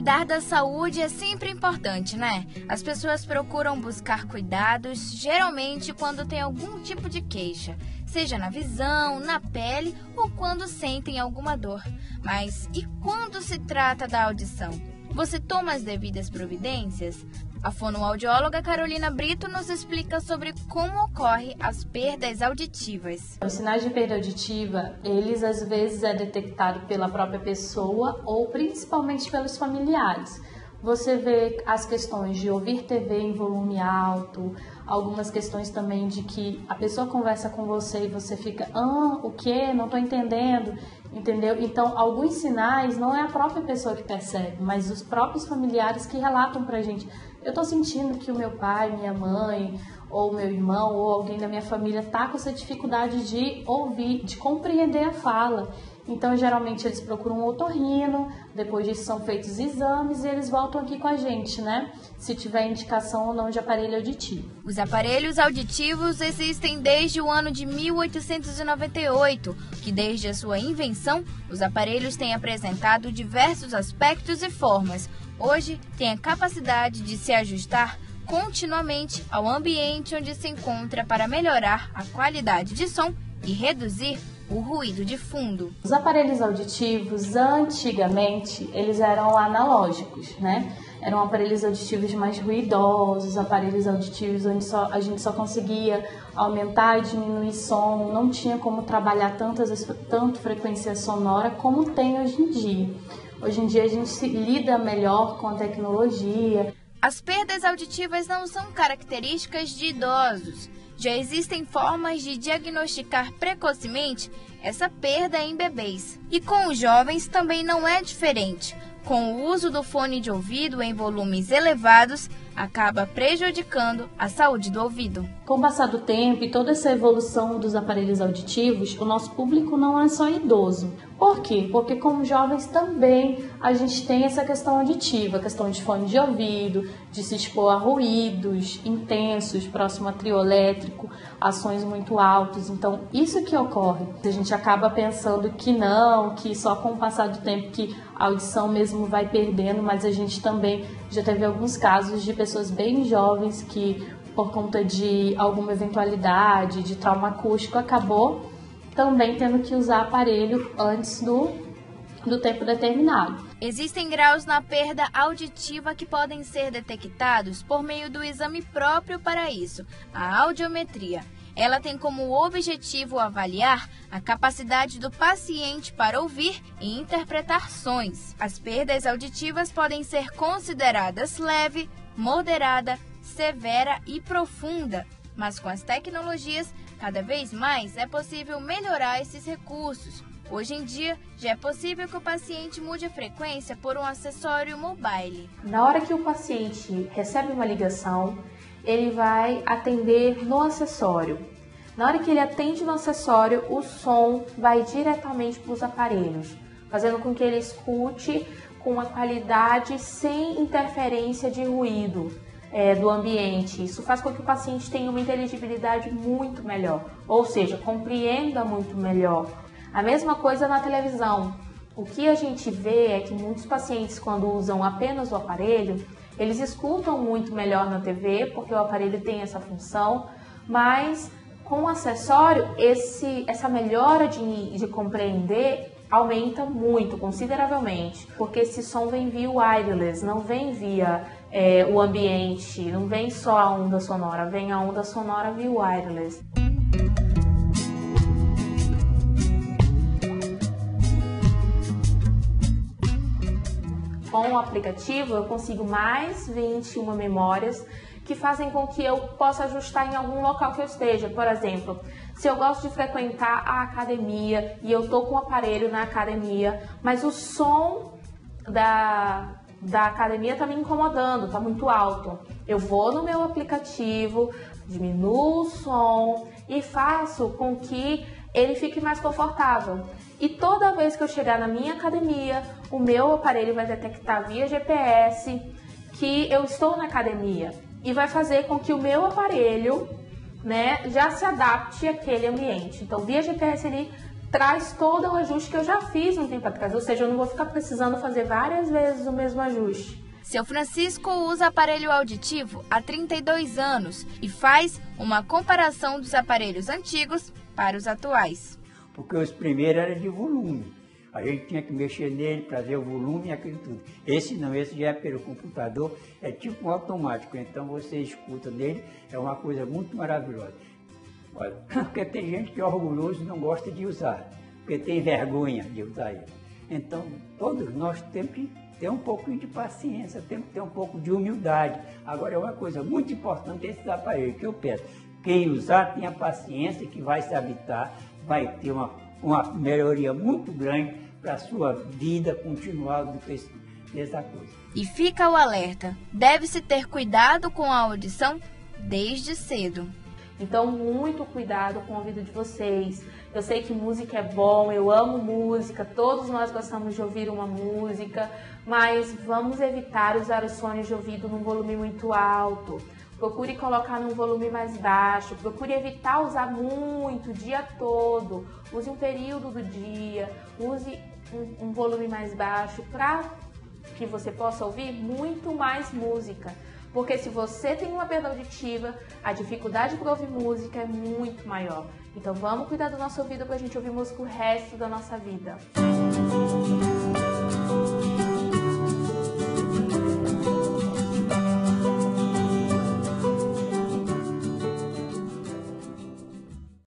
Cuidar da saúde é sempre importante, né? As pessoas procuram buscar cuidados, geralmente quando tem algum tipo de queixa, seja na visão, na pele ou quando sentem alguma dor. Mas e quando se trata da audição? Você toma as devidas providências? A fonoaudióloga Carolina Brito nos explica sobre como ocorrem as perdas auditivas. Os sinais de perda auditiva, eles às vezes é detectado pela própria pessoa ou principalmente pelos familiares. Você vê as questões de ouvir TV em volume alto, algumas questões também de que a pessoa conversa com você e você fica, ah, o que? Não estou entendendo, entendeu? Então, alguns sinais não é a própria pessoa que percebe, mas os próprios familiares que relatam pra gente. Eu estou sentindo que o meu pai, minha mãe, ou meu irmão, ou alguém da minha família está com essa dificuldade de ouvir, de compreender a fala. Então, geralmente, eles procuram um otorrino, depois disso são feitos exames e eles voltam aqui com a gente, né? Se tiver indicação ou não de aparelho auditivo. Os aparelhos auditivos existem desde o ano de 1898, que desde a sua invenção, os aparelhos têm apresentado diversos aspectos e formas. Hoje, têm a capacidade de se ajustar continuamente ao ambiente onde se encontra para melhorar a qualidade de som e reduzir o ruído de fundo. Os aparelhos auditivos, antigamente, eles eram analógicos, né? Eram aparelhos auditivos mais ruidosos, aparelhos auditivos onde só, a gente só conseguia aumentar e diminuir som, não tinha como trabalhar tantas, tanto frequência sonora como tem hoje em dia. Hoje em dia a gente se lida melhor com a tecnologia. As perdas auditivas não são características de idosos já existem formas de diagnosticar precocemente essa perda em bebês. E com os jovens também não é diferente. Com o uso do fone de ouvido em volumes elevados, acaba prejudicando a saúde do ouvido. Com o passar do tempo e toda essa evolução dos aparelhos auditivos, o nosso público não é só idoso. Por quê? Porque como jovens também a gente tem essa questão auditiva, questão de fone de ouvido, de se expor a ruídos intensos, próximo a trio elétrico, ações muito altas. Então, isso que ocorre. A gente acaba pensando que não, que só com o passar do tempo que a audição mesmo vai perdendo, mas a gente também já teve alguns casos de pessoas bem jovens que por conta de alguma eventualidade, de trauma acústico, acabou também tendo que usar aparelho antes do, do tempo determinado. Existem graus na perda auditiva que podem ser detectados por meio do exame próprio para isso, a audiometria. Ela tem como objetivo avaliar a capacidade do paciente para ouvir e interpretar sons. As perdas auditivas podem ser consideradas leve, moderada, severa e profunda, mas com as tecnologias Cada vez mais é possível melhorar esses recursos. Hoje em dia, já é possível que o paciente mude a frequência por um acessório mobile. Na hora que o paciente recebe uma ligação, ele vai atender no acessório. Na hora que ele atende no acessório, o som vai diretamente para os aparelhos, fazendo com que ele escute com uma qualidade sem interferência de ruído é, do ambiente. Isso faz com que o paciente tenha uma inteligibilidade muito melhor, ou seja, compreenda muito melhor. A mesma coisa na televisão. O que a gente vê é que muitos pacientes, quando usam apenas o aparelho, eles escutam muito melhor na TV, porque o aparelho tem essa função, mas com o acessório, esse, essa melhora de, de compreender aumenta muito, consideravelmente, porque esse som vem via wireless, não vem via é, o ambiente, não vem só a onda sonora, vem a onda sonora via wireless. Com o aplicativo eu consigo mais 21 memórias que fazem com que eu possa ajustar em algum local que eu esteja. Por exemplo, se eu gosto de frequentar a academia e eu tô com o aparelho na academia, mas o som da, da academia está me incomodando, está muito alto. Eu vou no meu aplicativo, diminuo o som e faço com que ele fique mais confortável. E toda vez que eu chegar na minha academia, o meu aparelho vai detectar via GPS que eu estou na academia e vai fazer com que o meu aparelho, né, já se adapte àquele ambiente. Então, via GPS ele traz todo o ajuste que eu já fiz um tempo atrás, ou seja, eu não vou ficar precisando fazer várias vezes o mesmo ajuste. Seu Francisco usa aparelho auditivo há 32 anos e faz uma comparação dos aparelhos antigos para os atuais. Porque os primeiros eram de volume. A gente tinha que mexer nele para ver o volume e aquilo tudo. Esse não, esse já é pelo computador, é tipo um automático. Então você escuta nele, é uma coisa muito maravilhosa. Olha, porque tem gente que é orgulhoso e não gosta de usar, porque tem vergonha de usar ele. Então, todos nós temos que ter um pouco de paciência, temos que ter um pouco de humildade. Agora, é uma coisa muito importante esses aparelhos que eu peço. Quem usar, tenha paciência que vai se habitar, vai ter uma, uma melhoria muito grande para a sua vida continuar do que dessa coisa. E fica o alerta: deve-se ter cuidado com a audição desde cedo. Então, muito cuidado com o ouvido de vocês. Eu sei que música é bom, eu amo música, todos nós gostamos de ouvir uma música, mas vamos evitar usar os fones de ouvido num volume muito alto. Procure colocar num volume mais baixo, procure evitar usar muito o dia todo. Use um período do dia, use um, um volume mais baixo para que você possa ouvir muito mais música. Porque se você tem uma perda auditiva, a dificuldade para ouvir música é muito maior. Então vamos cuidar do nosso ouvido para a gente ouvir música o resto da nossa vida. Música